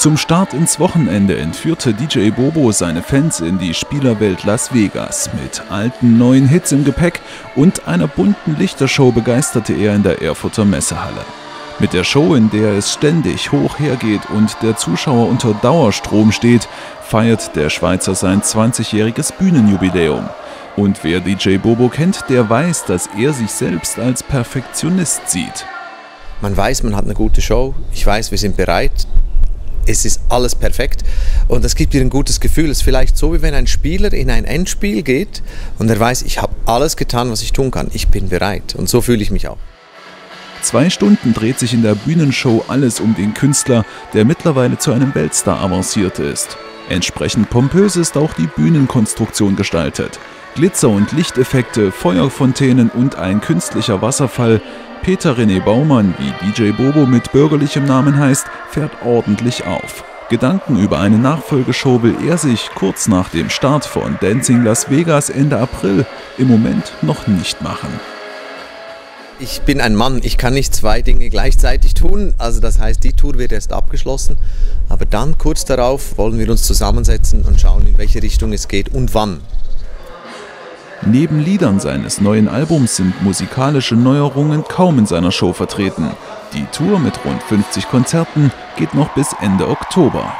Zum Start ins Wochenende entführte DJ Bobo seine Fans in die Spielerwelt Las Vegas. Mit alten neuen Hits im Gepäck und einer bunten Lichtershow begeisterte er in der Erfurter Messehalle. Mit der Show, in der es ständig hoch hergeht und der Zuschauer unter Dauerstrom steht, feiert der Schweizer sein 20-jähriges Bühnenjubiläum. Und wer DJ Bobo kennt, der weiß, dass er sich selbst als Perfektionist sieht. Man weiß, man hat eine gute Show. Ich weiß, wir sind bereit es ist alles perfekt und das gibt dir ein gutes Gefühl. Es ist vielleicht so, wie wenn ein Spieler in ein Endspiel geht und er weiß, ich habe alles getan, was ich tun kann. Ich bin bereit und so fühle ich mich auch. Zwei Stunden dreht sich in der Bühnenshow alles um den Künstler, der mittlerweile zu einem Weltstar avanciert ist. Entsprechend pompös ist auch die Bühnenkonstruktion gestaltet. Glitzer- und Lichteffekte, Feuerfontänen und ein künstlicher Wasserfall Peter René Baumann, wie DJ Bobo mit bürgerlichem Namen heißt, fährt ordentlich auf. Gedanken über eine Nachfolgeshow will er sich kurz nach dem Start von Dancing Las Vegas Ende April im Moment noch nicht machen. Ich bin ein Mann, ich kann nicht zwei Dinge gleichzeitig tun. Also das heißt, die Tour wird erst abgeschlossen. Aber dann kurz darauf wollen wir uns zusammensetzen und schauen, in welche Richtung es geht und wann. Neben Liedern seines neuen Albums sind musikalische Neuerungen kaum in seiner Show vertreten. Die Tour mit rund 50 Konzerten geht noch bis Ende Oktober.